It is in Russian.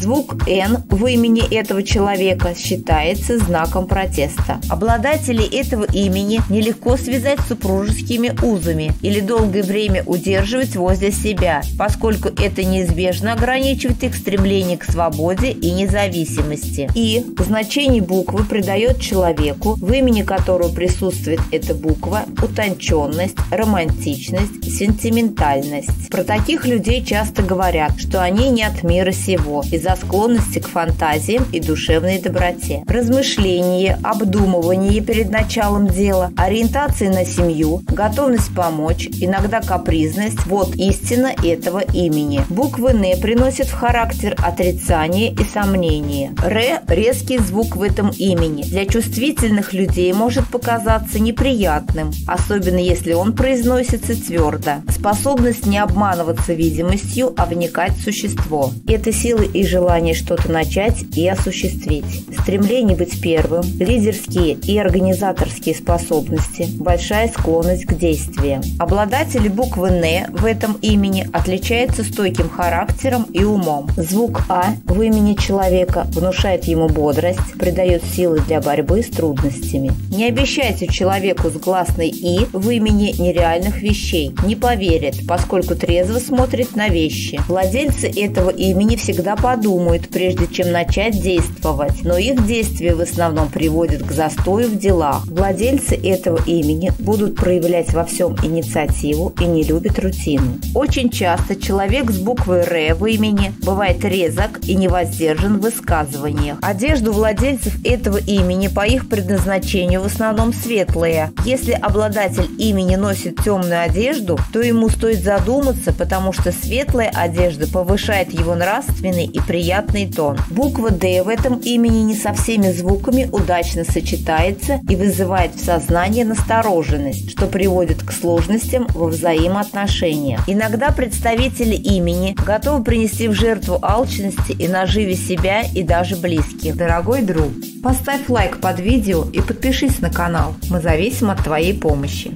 Звук «Н» в имени этого человека считается знаком протеста. Обладателей этого имени нелегко связать с супружескими узами или долгое время удерживать возле себя, поскольку это неизбежно ограничивает их стремление к свободе и независимости. И значение буквы придает человеку, в имени которого присутствует эта буква, утонченность, романтичность, сентиментальность. Про таких людей часто говорят, что они не от мира сего из-за склонности к фантазиям и душевной доброте. Размышление, обдумывание перед началом дела, ориентация на семью, готовность помочь, иногда капризность – вот истина этого имени. Буквы «Н» приносят в характер отрицание и сомнение. «Р» – резкий звук в этом имени. Для чувствительных людей может показаться неприятным, особенно если он произносится твердо. Способность не обманываться видимостью, а вникать в существо. Это силы и желание что-то начать и осуществить. Стремление быть первым, лидерские и организаторские способности, большая склонность к действиям. Обладатели буквы «Н» в этом имени отличаются стойким характером и умом. Звук «А» в имени человека внушает ему бодрость, придает силы для борьбы с трудностями. Не обещайте человеку с гласной «И» в имени нереальных вещей. Не поверит, поскольку трезво смотрит на вещи. Владельцы этого имени всегда подумают, прежде чем начать действовать, но их действия в основном приводят к застою в делах. Владельцы этого имени будут проявлять во всем инициативу и не любят рутину. Очень часто человек с буквой «Р» в имени бывает резок и невоздержан в высказываниях. Одежду владельцев этого имени по их предназначению в основном светлая. Если обладатель имени носит темную одежду, то ему стоит задуматься, потому что светлая одежда повышает его нравственный и приятный тон. Буква «Д» в этом имени не со всеми звуками удачно сочетается и вызывает в сознании настороженность, что приводит к сложностям во взаимоотношениях. Иногда представители имени готовы принести в жертву алчности и наживе себя и даже близких. Дорогой друг, поставь лайк под видео и подпишись на канал. Мы зависим от твоей помощи.